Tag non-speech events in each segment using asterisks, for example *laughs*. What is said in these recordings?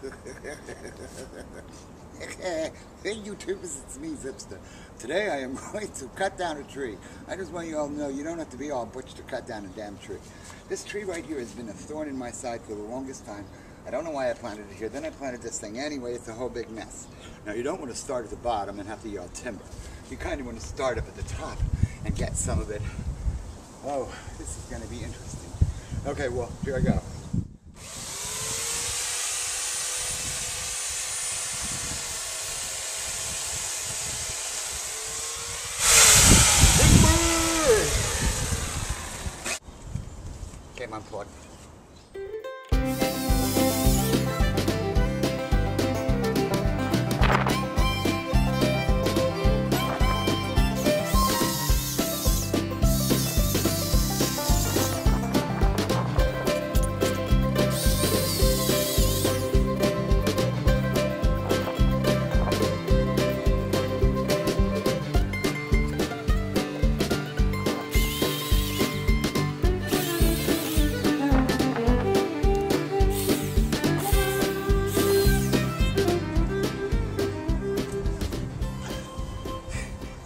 hey YouTubers, it's me, Zipster. Today I am *laughs* going to cut down a tree. I just want you all to know you don't have to be all butch to cut down a damn tree. This tree right here has been a thorn in my side for the longest time. I don't know why I planted it here. Then I planted this thing anyway. It's a whole big mess. Now you don't want to start at the bottom and have to yell timber. You kind of want to start up at the top and get some of it. Oh, this is going to be interesting. Okay, well, here I go. Game unplugged.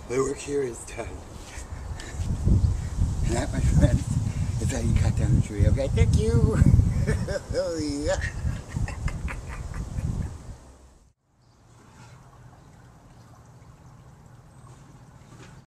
The work here is done. And that, my friends, is how you cut down a tree. Okay, thank you. *laughs* oh, yeah.